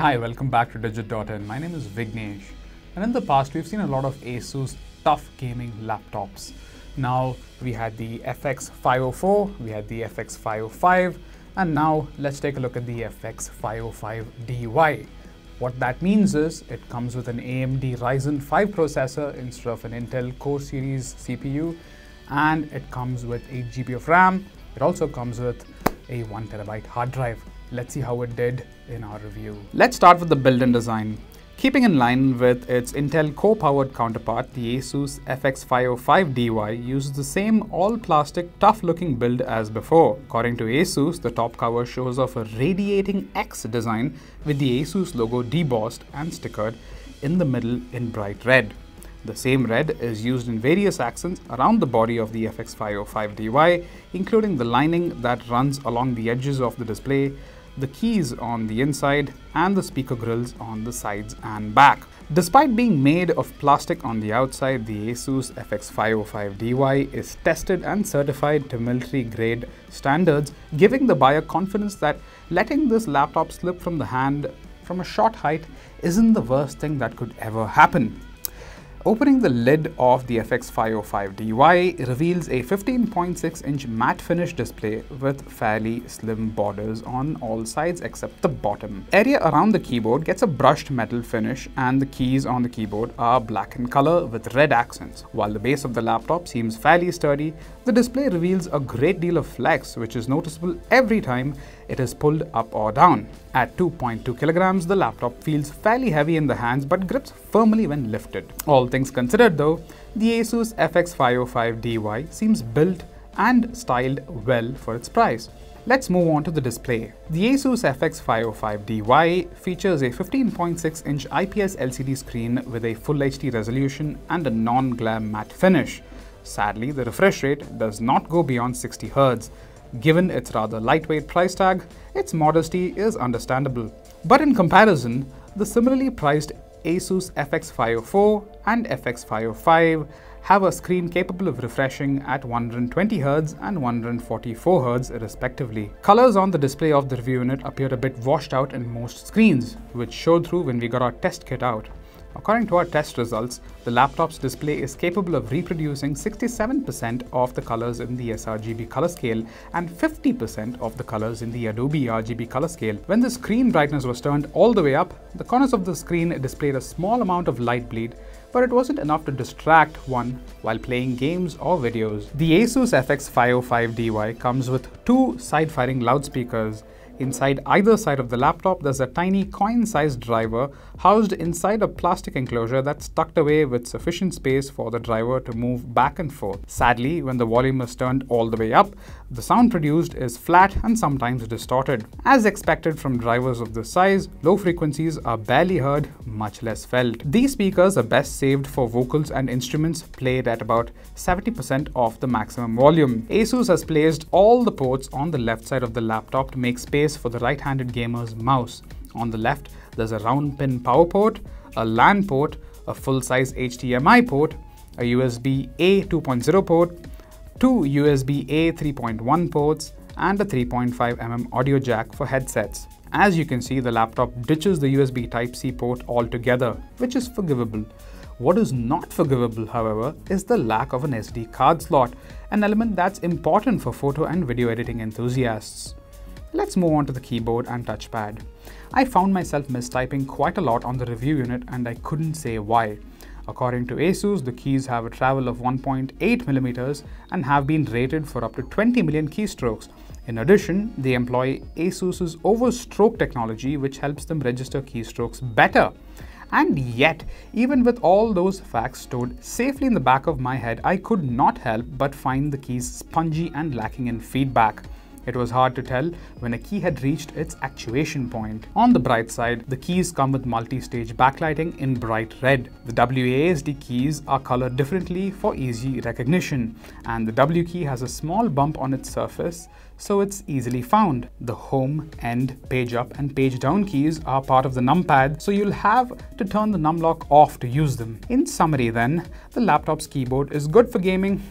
hi, welcome back to Digit.in. My name is Vignesh. And in the past, we've seen a lot of ASUS TUF gaming laptops. Now, we had the FX504, we had the FX505, and now let's take a look at the FX505DY. What that means is it comes with an AMD Ryzen 5 processor instead of an Intel Core Series CPU, and it comes with 8 GB of RAM. It also comes with a 1TB hard drive. Let's see how it did in our review. Let's start with the build and design. Keeping in line with its Intel Core-powered counterpart, the ASUS FX505DY uses the same all-plastic, tough-looking build as before. According to ASUS, the top cover shows off a radiating X design with the ASUS logo debossed and stickered in the middle in bright red. The same red is used in various accents around the body of the FX505DY, including the lining that runs along the edges of the display, the keys on the inside, and the speaker grills on the sides and back. Despite being made of plastic on the outside, the ASUS FX505DY is tested and certified to military grade standards, giving the buyer confidence that letting this laptop slip from the hand from a short height isn't the worst thing that could ever happen. Opening the lid of the FX505DY reveals a 15.6 inch matte finish display with fairly slim borders on all sides except the bottom. Area around the keyboard gets a brushed metal finish and the keys on the keyboard are black in color with red accents. While the base of the laptop seems fairly sturdy, the display reveals a great deal of flex which is noticeable every time it is pulled up or down. At 2.2 kilograms, the laptop feels fairly heavy in the hands but grips firmly when lifted. All things considered though, the Asus FX505DY seems built and styled well for its price. Let's move on to the display. The Asus FX505DY features a 15.6 inch IPS LCD screen with a full HD resolution and a non-glare matte finish. Sadly, the refresh rate does not go beyond 60 Hz. Given its rather lightweight price tag, its modesty is understandable. But in comparison, the similarly priced Asus FX504 and FX505 have a screen capable of refreshing at 120Hz and 144Hz respectively. Colors on the display of the review unit appeared a bit washed out in most screens, which showed through when we got our test kit out. According to our test results, the laptop's display is capable of reproducing 67% of the colors in the sRGB color scale and 50% of the colors in the Adobe RGB color scale. When the screen brightness was turned all the way up, the corners of the screen displayed a small amount of light bleed, but it wasn't enough to distract one while playing games or videos. The Asus FX505DY comes with two side-firing loudspeakers Inside either side of the laptop, there's a tiny coin-sized driver housed inside a plastic enclosure that's tucked away with sufficient space for the driver to move back and forth. Sadly, when the volume is turned all the way up, the sound produced is flat and sometimes distorted. As expected from drivers of this size, low frequencies are barely heard, much less felt. These speakers are best saved for vocals and instruments played at about 70% of the maximum volume. ASUS has placed all the ports on the left side of the laptop to make space for the right-handed gamer's mouse. On the left, there's a round pin power port, a LAN port, a full-size HDMI port, a USB-A 2.0 port, two USB-A 3.1 ports, and a 3.5mm audio jack for headsets. As you can see, the laptop ditches the USB Type-C port altogether, which is forgivable. What is not forgivable, however, is the lack of an SD card slot, an element that's important for photo and video editing enthusiasts. Let's move on to the keyboard and touchpad. I found myself mistyping quite a lot on the review unit and I couldn't say why. According to ASUS, the keys have a travel of 1.8 millimeters and have been rated for up to 20 million keystrokes. In addition, they employ ASUS's overstroke technology which helps them register keystrokes better. And yet, even with all those facts stored safely in the back of my head, I could not help but find the keys spongy and lacking in feedback. It was hard to tell when a key had reached its actuation point. On the bright side, the keys come with multi-stage backlighting in bright red. The WASD keys are colored differently for easy recognition, and the W key has a small bump on its surface, so it's easily found. The home, end, page up, and page down keys are part of the numpad, so you'll have to turn the numlock off to use them. In summary then, the laptop's keyboard is good for gaming,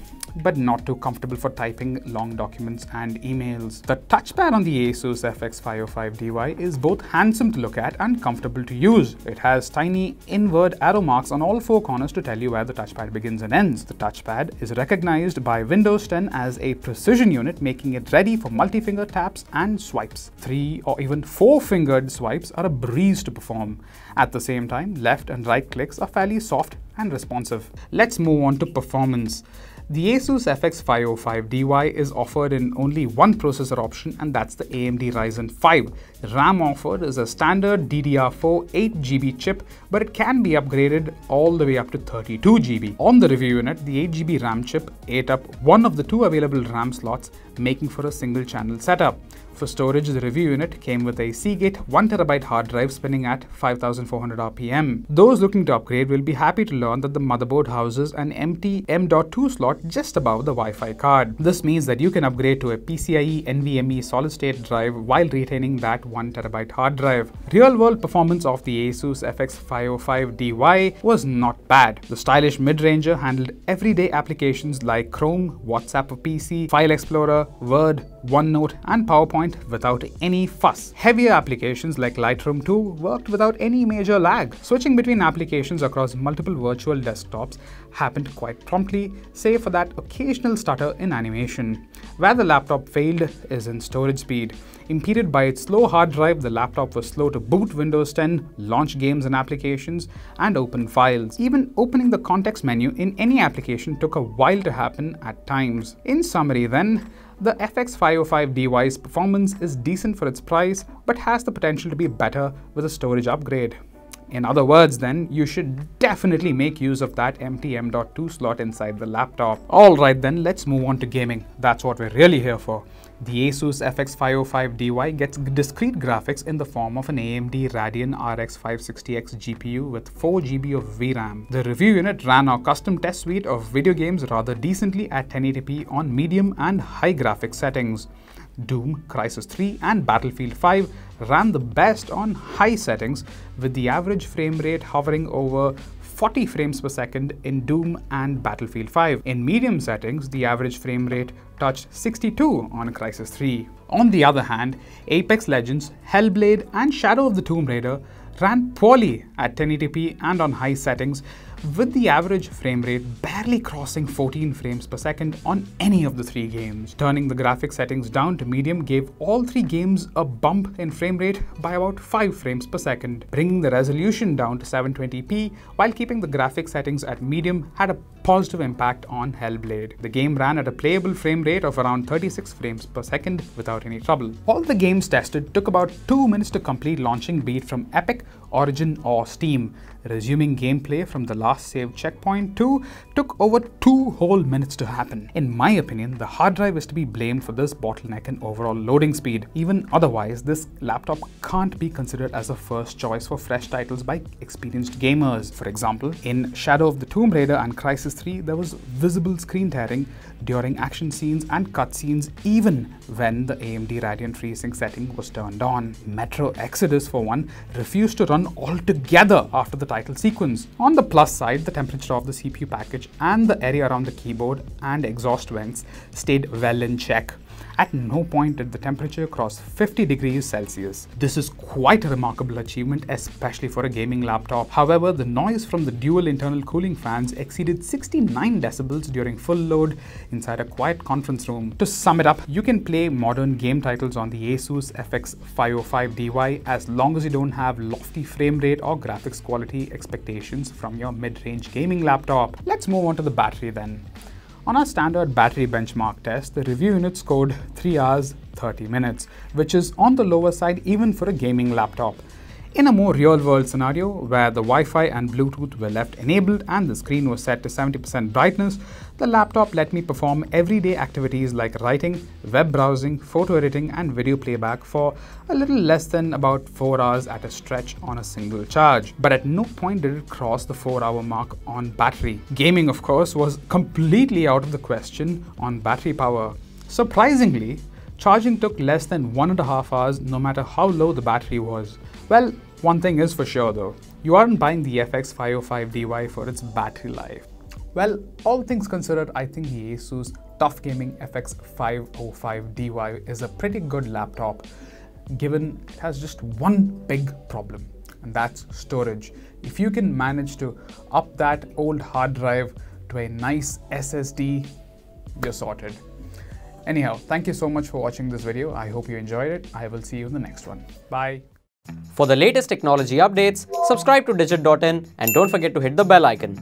but not too comfortable for typing long documents and emails. The touchpad on the Asus FX505DY is both handsome to look at and comfortable to use. It has tiny inward arrow marks on all four corners to tell you where the touchpad begins and ends. The touchpad is recognized by Windows 10 as a precision unit, making it ready for multi-finger taps and swipes. Three or even four-fingered swipes are a breeze to perform. At the same time, left and right clicks are fairly soft and responsive. Let's move on to performance. The Asus FX505DY is offered in only one processor option and that's the AMD Ryzen 5. RAM offered is a standard DDR4 8GB chip but it can be upgraded all the way up to 32GB. On the review unit, the 8GB RAM chip ate up one of the two available RAM slots making for a single channel setup. For storage, the review unit came with a Seagate 1TB hard drive spinning at 5400 RPM. Those looking to upgrade will be happy to learn that the motherboard houses an empty M.2 slot just above the Wi-Fi card. This means that you can upgrade to a PCIe NVMe solid-state drive while retaining that 1TB hard drive. Real-world performance of the Asus FX505DY was not bad. The stylish mid-ranger handled everyday applications like Chrome, WhatsApp for PC, File Explorer, Word, OneNote and PowerPoint without any fuss. Heavier applications like Lightroom 2 worked without any major lag. Switching between applications across multiple virtual desktops happened quite promptly, save for that occasional stutter in animation. Where the laptop failed is in storage speed. Impeded by its slow hard drive, the laptop was slow to boot Windows 10, launch games and applications, and open files. Even opening the context menu in any application took a while to happen at times. In summary then, the FX505DY's performance is decent for its price, but has the potential to be better with a storage upgrade. In other words then, you should definitely make use of that empty M.2 slot inside the laptop. Alright then, let's move on to gaming. That's what we're really here for. The Asus FX505DY gets discrete graphics in the form of an AMD Radeon RX 560X GPU with 4GB of VRAM. The review unit ran our custom test suite of video games rather decently at 1080p on medium and high graphics settings. Doom, Crysis 3 and Battlefield 5 ran the best on high settings with the average frame rate hovering over 40 frames per second in Doom and Battlefield 5. In medium settings, the average frame rate touched 62 on Crysis 3. On the other hand, Apex Legends, Hellblade and Shadow of the Tomb Raider ran poorly at 1080p and on high settings with the average frame rate barely crossing 14 frames per second on any of the three games. Turning the graphic settings down to medium gave all three games a bump in frame rate by about 5 frames per second. Bringing the resolution down to 720p while keeping the graphic settings at medium had a positive impact on Hellblade. The game ran at a playable frame rate of around 36 frames per second without any trouble. All the games tested took about 2 minutes to complete launching be it from Epic, Origin or Steam. Resuming gameplay from the last save checkpoint 2 took over 2 whole minutes to happen. In my opinion, the hard drive is to be blamed for this bottleneck in overall loading speed. Even otherwise, this laptop can't be considered as a first choice for fresh titles by experienced gamers. For example, in Shadow of the Tomb Raider and Crysis 3, there was visible screen tearing during action scenes and cutscenes even when the AMD Radeon FreeSync setting was turned on. Metro Exodus, for one, refused to run altogether after the title sequence. On the plus side, the temperature of the CPU package and the area around the keyboard and exhaust vents stayed well in check. At no point did the temperature cross 50 degrees Celsius. This is quite a remarkable achievement, especially for a gaming laptop. However, the noise from the dual internal cooling fans exceeded 69 decibels during full load inside a quiet conference room. To sum it up, you can play modern game titles on the Asus FX505DY as long as you don't have lofty frame rate or graphics quality expectations from your mid-range gaming laptop. Let's move on to the battery then. On our standard battery benchmark test, the review unit scored 3 hours 30 minutes, which is on the lower side even for a gaming laptop. In a more real-world scenario, where the Wi-Fi and Bluetooth were left enabled and the screen was set to 70% brightness, the laptop let me perform everyday activities like writing, web browsing, photo editing and video playback for a little less than about 4 hours at a stretch on a single charge. But at no point did it cross the 4 hour mark on battery. Gaming of course was completely out of the question on battery power. Surprisingly, charging took less than one and a half hours no matter how low the battery was. Well, one thing is for sure though, you aren't buying the FX505DY for its battery life. Well, all things considered, I think the Asus TUF Gaming FX 505DY is a pretty good laptop given it has just one big problem and that's storage. If you can manage to up that old hard drive to a nice SSD, you're sorted. Anyhow, thank you so much for watching this video. I hope you enjoyed it. I will see you in the next one. Bye. For the latest technology updates, subscribe to Digit.in and don't forget to hit the bell icon.